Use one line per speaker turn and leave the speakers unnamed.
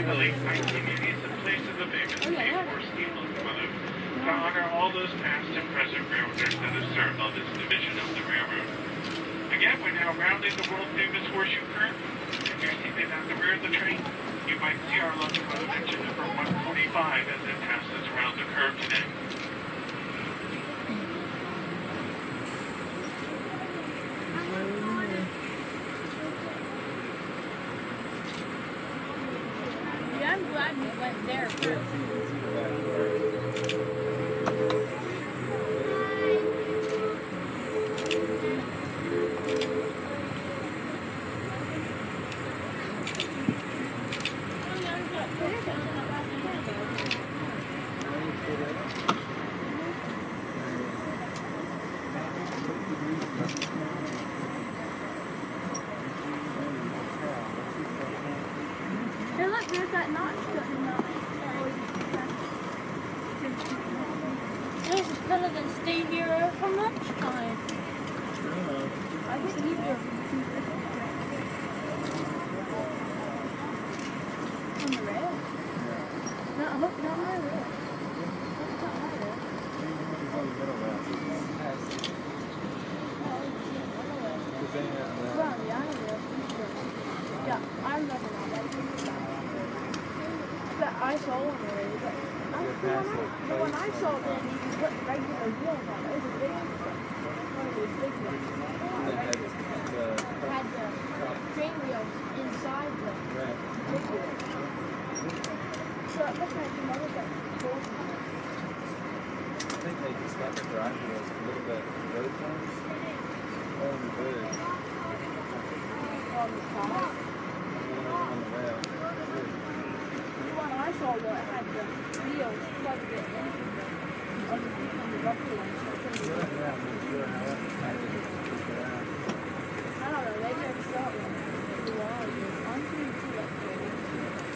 During the late 1980s, the place is a famous K4 steam locomotive to honor all those past and present railroaders that have served on this division of the railroad. Again, we're now rounding the world-famous horseshoe curve. If you're seated at the rear of the train, you might see our locomotive engine number 145 as it passes around the curve today.
Glad we went there first. Hey, there's that notch sitting up. This is better than stay here for lunchtime. I think you were on the rail. No, look, not my rail. That's not my rail. Well, yeah, I know. Yeah, I remember now. That's that I saw one already, but I, the, one I, the one I saw then, you could put regular wheels on it. It was a big one. Of those big ones. Had the train wheels inside the big wheels. So it looked like some other thing.
I think they just got the drive wheels a little bit road ones oh,
on the
on the
top.